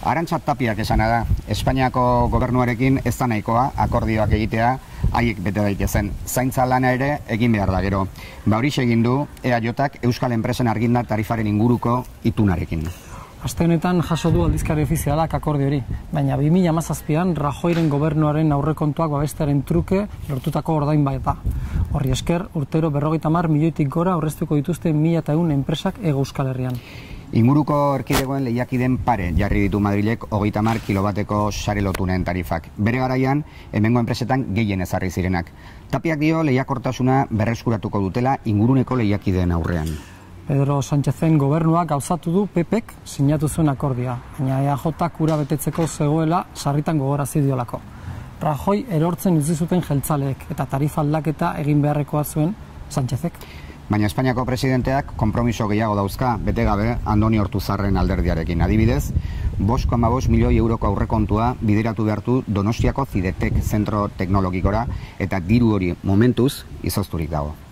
Arantxa tapiak esana da, Espainiako gobernuarekin ez da nahikoa akordioak egitea haiek bete daitezen. Zaintza lana ere egin behar da gero. Ba hori egin du EAJak Euskal Enpresen argindar tarifaren inguruko itunarekin. Aste honetan jaso du aldizkari ofizialak akordio hori, baina 2017an Rajoiren gobernuaren aurrekontuak babestearen truke lortutako ordain baita. Horri esker, urtero berrogeita mar milioitik gora aurreztuko dituzte mila eta enpresak ego Euskal Herrian. Inguruko erkidegoen lehiakiden pare jarri ditu Madrilek hogeita mar kilobateko sare lotunen tarifak. Bere garaian, hemengo enpresetan gehien ezarri zirenak. Tapiak dio lehiakortasuna berreskuratuko dutela inguruneko lehiakideen aurrean. Pedro Sánchezen gobernuak gauzatu du PPek sinatu zuen akordia, baina EAJ kura betetzeko zegoela sarritan gogorazi diolako. Rajoi erortzen utzi zuten jeltzaleek eta tarifa aldaketa egin beharrekoa zuen Sánchezek. Baina Espainiako presidenteak konpromiso gehiago dauzka bete gabe Andoni Hortuzarren alderdiarekin. Adibidez, bosko ama milioi euroko aurrekontua bideratu behartu Donostiako Zidetek zentro teknologikora eta diru hori momentuz izozturik dago.